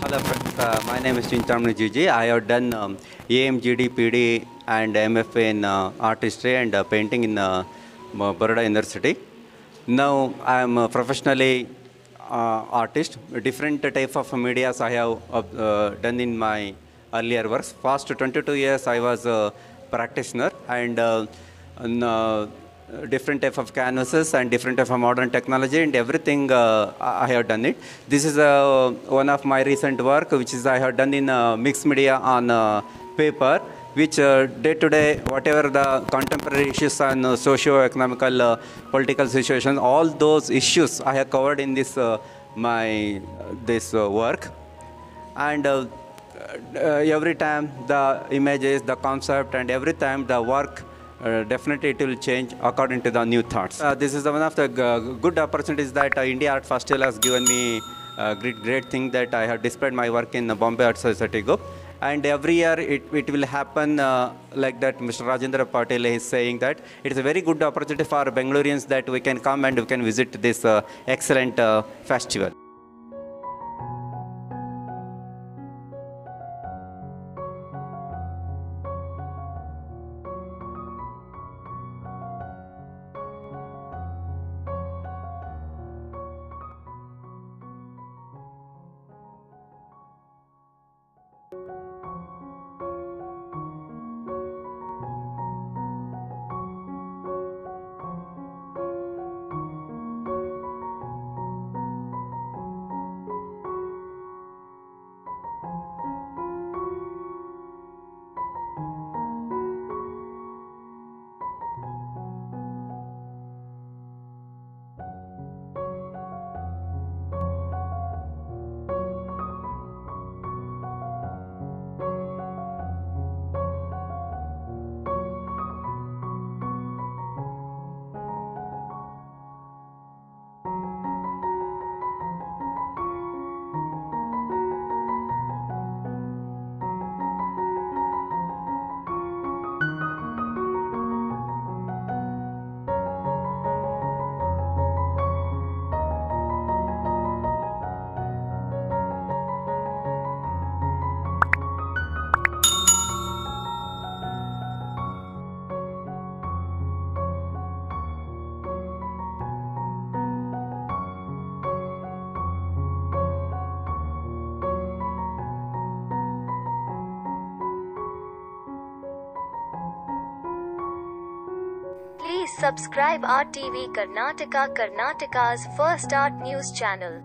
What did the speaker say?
Hello friends, uh, my name is Chintamani Jiji. I have done um, AMGD, PD and MFA in uh, artistry and uh, painting in uh, Baroda University. Now I am a professionally uh, artist. Different type of medias I have uh, done in my earlier works. First 22 years I was a practitioner and in, uh, different type of canvases and different type of modern technology and everything uh, I have done it. This is uh, one of my recent work which is I have done in uh, mixed media on uh, paper which uh, day to day whatever the contemporary issues and uh, socio-economical uh, political situations all those issues I have covered in this uh, my uh, this uh, work and uh, uh, every time the images the concept and every time the work uh, definitely it will change according to the new thoughts. Uh, this is one of the good opportunities that uh, india art festival has given me uh, great great thing that i have displayed my work in the bombay art society group. And every year it, it will happen uh, like that mr rajendra patel is saying that it is a very good opportunity for bengaloreans that we can come and we can visit this uh, excellent uh, festival Subscribe Art TV Karnataka Karnataka's first art news channel.